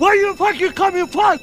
Where you fucking coming from?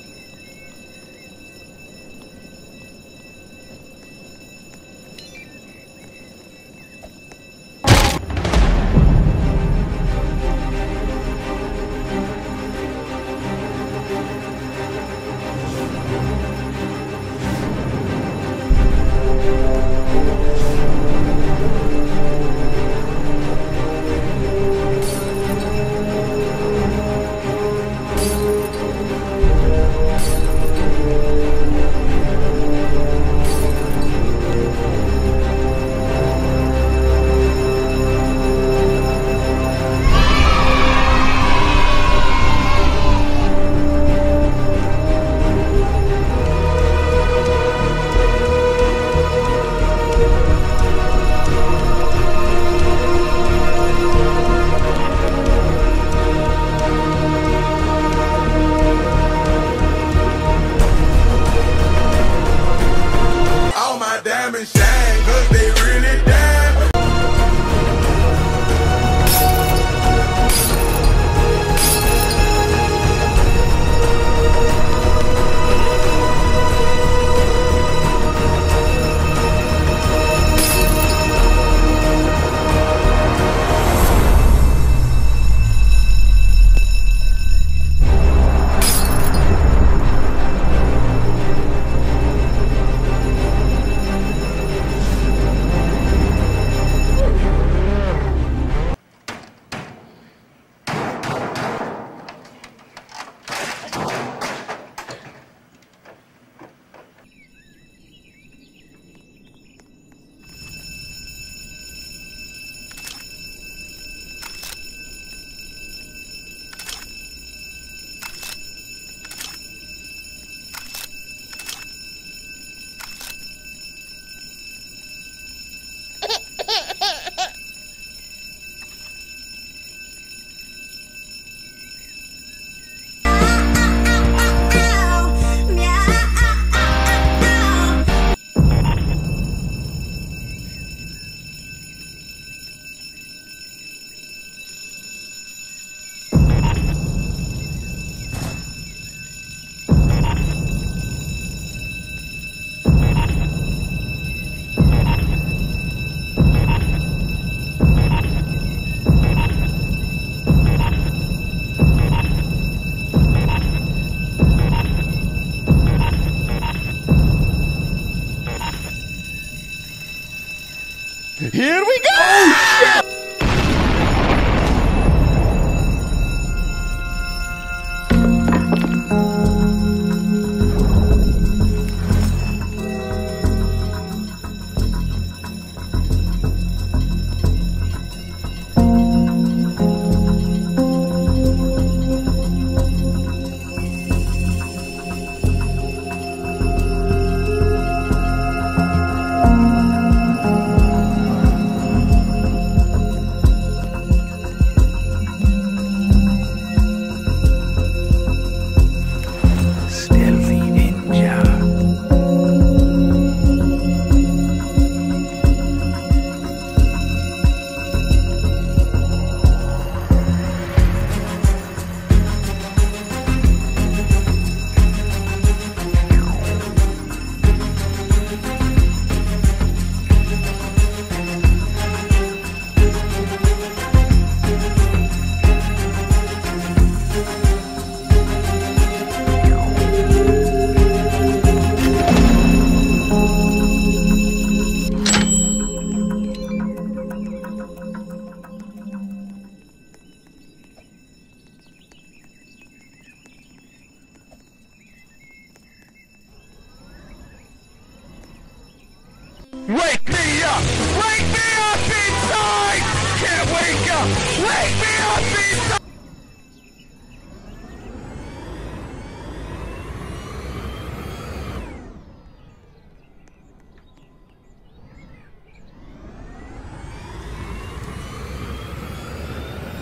Wake me up! Wake me up inside! Can't wake up! Wake me up inside!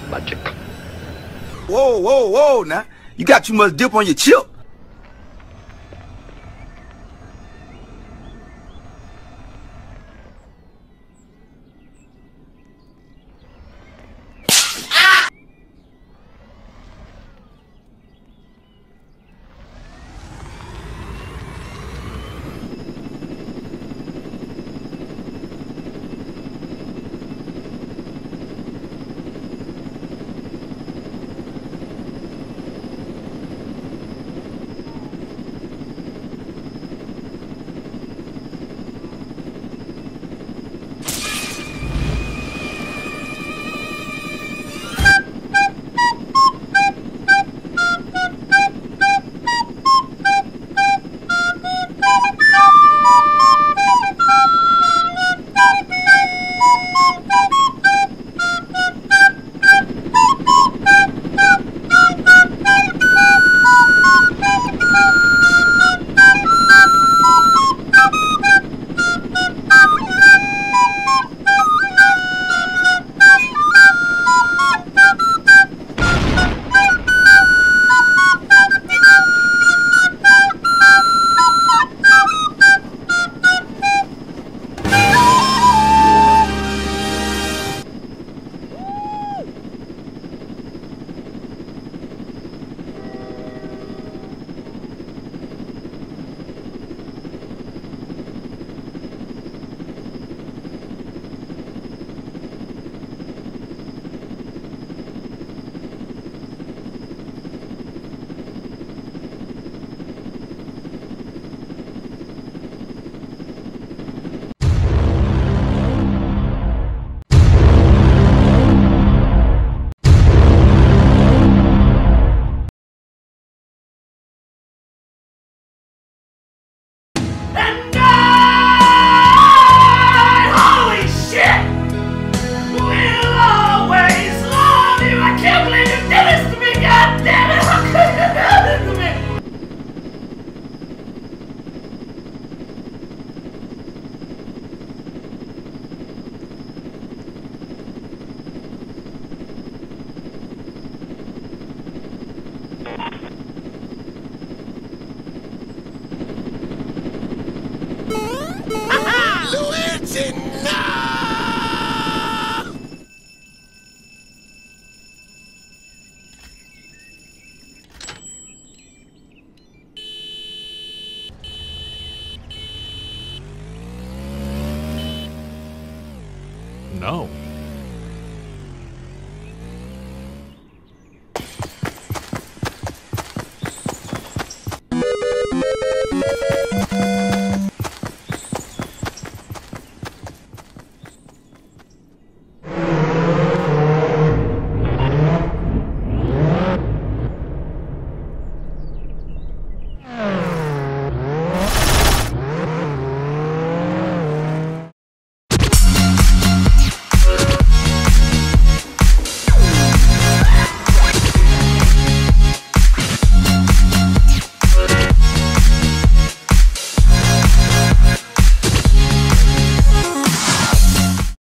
Magic. Whoa, whoa, whoa, now. You got too much dip on your chip.